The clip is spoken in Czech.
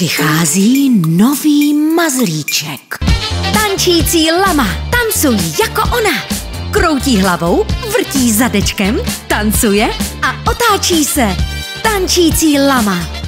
Přichází nový mazlíček. Tančící lama, tancuj jako ona. Kroutí hlavou, vrtí zadečkem, tancuje a otáčí se. Tančící lama.